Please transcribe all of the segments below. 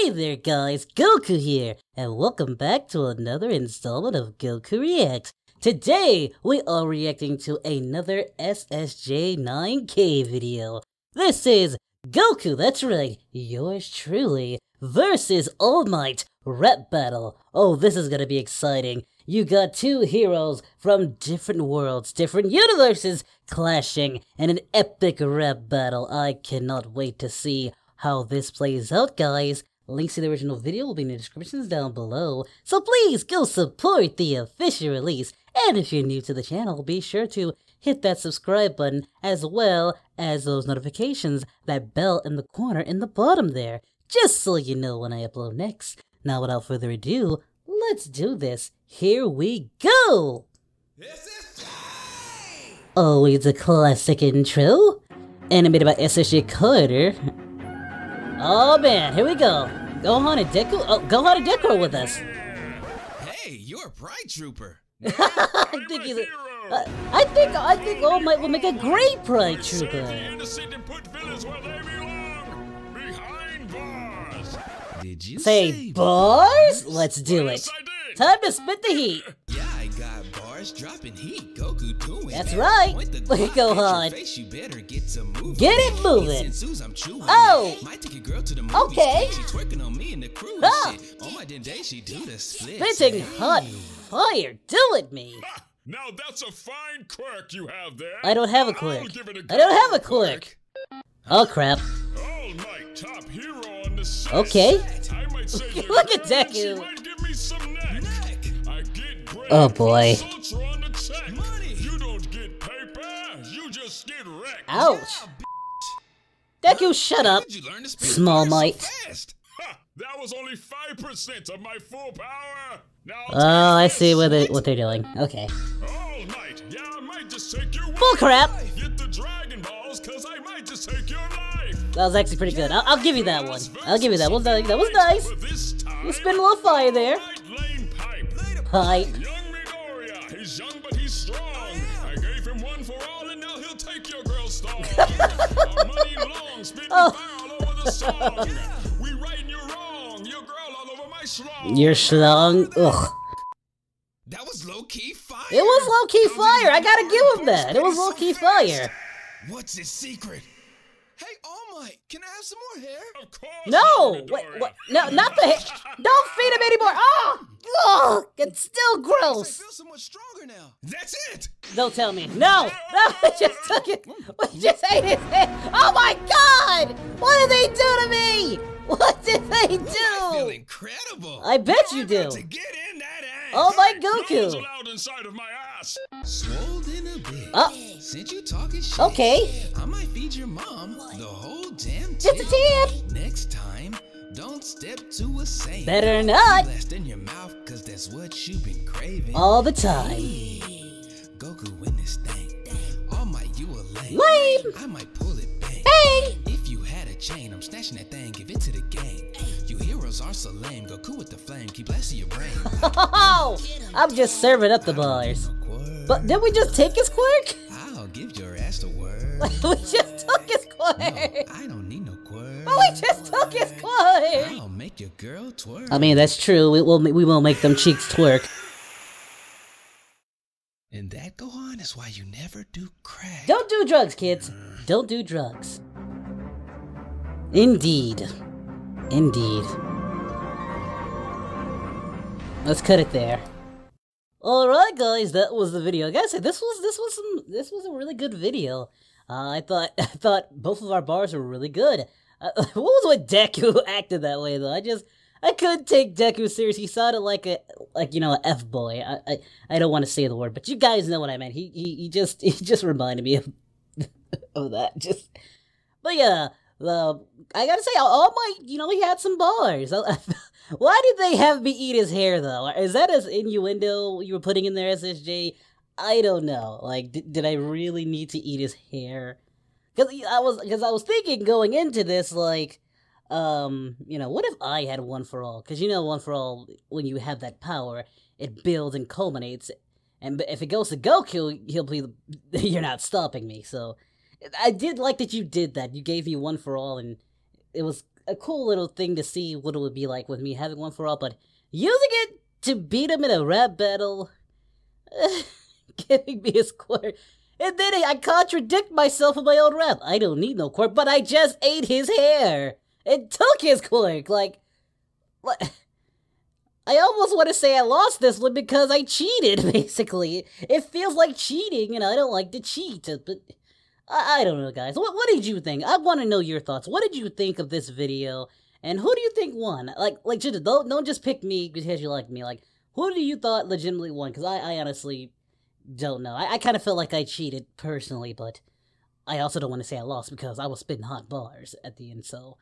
Hey there guys, Goku here, and welcome back to another installment of Goku Reacts. Today, we are reacting to another SSJ9K video. This is Goku, that's right, yours truly, versus All Might Rap Battle. Oh, this is gonna be exciting. You got two heroes from different worlds, different universes clashing in an epic rap battle. I cannot wait to see how this plays out, guys. Links to the original video will be in the descriptions down below, so please go support the official release. And if you're new to the channel, be sure to hit that subscribe button as well as those notifications, that bell in the corner in the bottom there, just so you know when I upload next. Now, without further ado, let's do this. Here we go! This is time! Always oh, a classic intro, animated by SSJ Carter. Oh man, here we go. Gohan and Deku. Oh, Gohan and Deku are with us. Hey, you're a Pride Trooper. I think he's. A, uh, I think I think All Might will make a great Pride Trooper. innocent and put villains where they belong. Behind bars. Did you Say bars? Let's do Yes, it. Time to spit the heat. Yeah, bars dropping heat. Goku doing That's it. right. Point the Look at Glock Gohan. Face, you better get to moving. Get it moving. Since I'm chewing. Oh. Might take a girl to the movies. Okay. She twerking on me in the cruise Ah. shit. On my damn day, she do the split. Spitting hot fire. Do it, me. Now that's a fine quirk you have there. I don't have a I'll quirk. give it a I don't have a quirk. Oh crap. All Might, top hero on the set. Okay. I might say Look at girl, She Deku. Oh, boy. Ouch. Deku, shut up. Small mite. Oh, I see what they what they're doing. Okay. All Might. Yeah, Bull crap. That was actually pretty good. I'll, I'll give you that one. I'll give you that one. That was nice. You spit a little fire there. Pipe. Pipe. Young he's young but he's strong. I gave him one for all, and now he'll take your girl's star. Our money long, spitting Oh. fire all over the song. We righting you wrong, your girl all over my schlong. You're strong. Ugh. That was low key fire. It was low key fire. I gotta give him that. It was low key fire. What's his secret? Hey, All Might, can I have some more hair? Of course, No. Wait. What? No. Not the. hair. Don't feed him anymore. Oh. Ugh. It's still I gross. feel so much stronger now. That's it. Don't tell me. No. No. We just took it. We just ate his head. Oh my God! What did they do to me? What did they do? I feel do? incredible. I bet you do. to get in that ass. Oh my No one's Goku. allowed inside of my ass. Swole in a bit. Oh. Since you talking shit, Okay. I might feed your mom the whole damn Just a tip. Next time, don't step to a saint. Better not. Blast in your mouth, cause that's what you've been craving. All the time. Goku win this thing. All my you a lame. Lame. I might pull it bang. Bang. If you had a chain, I'm snatching that thing, give it to the gang. You heroes are so lame, Goku with the flame, keep blasting your brain. I'm just serving up the bars. But did we just take his quirk? I'll give your ass the word. we just took his quirk. No, I don't need no quirk. But we just took his quirk. I'll make your girl twerk. I mean, that's true. We will. We will make them cheeks twerk. and that go on is why you never do crack. Don't do drugs, kids. Don't do drugs. Indeed. Indeed. Let's cut it there. Alright guys, that was the video. I gotta say, this was this was some this was a really good video. Uh, I thought I thought both of our bars were really good. Uh, what was with Deku acted that way though? I just I couldn't take Deku serious. He sounded like a like you know an f boy. I I, I don't want to say the word, but you guys know what I meant. He he, he just he just reminded me of of that. Just but yeah, uh, I gotta say, all my you know he had some bars. Why did they have me eat his hair though? Is that as innuendo you were putting in there, SSJ? I don't know. Like, did, did I really need to eat his hair? Because I was because I was thinking going into this like um, you know, what if I had one for all? Because you know, one for all, when you have that power, it builds and culminates. And if it goes to Goku, he'll be, you're not stopping me. So I did like that you did that. You gave me one for all, and it was, a cool little thing to see what it would be like with me having one for all, but using it to beat him in a rap battle, giving me his quirk. And then I contradict myself in my own rap. I don't need no quirk, but I just ate his hair and took his quirk. Like, what? I almost want to say I lost this one because I cheated, basically. It feels like cheating, and I don't like to cheat, but I, I don't know, guys. What, what did you think? I want to know your thoughts. What did you think of this video? And who do you think won? Like, like, don't, don't just pick me because you like me. Like, who do you thought legitimately won? Because I, I honestly don't know. I, I kind of felt like I cheated personally, but I also don't want to say I lost because I was spitting hot bars at the end. So,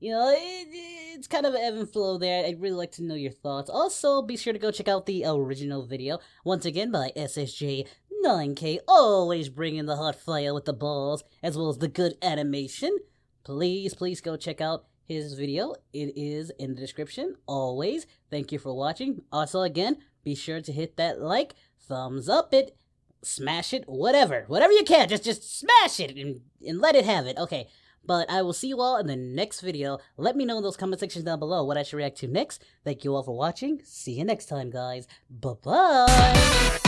you know, it, it's kind of an ebb and flow there. I'd really like to know your thoughts. Also, be sure to go check out the original video once again by SSJ 9K, always bringing the hot fire with the balls, as well as the good animation. Please, please go check out his video. It is in the description, always. Thank you for watching. Also, again, be sure to hit that like, thumbs up it, smash it, whatever. Whatever you can, just just smash it and, and let it have it. Okay, but I will see you all in the next video. Let me know in those comment sections down below what I should react to next. Thank you all for watching. See you next time, guys. Bye-bye.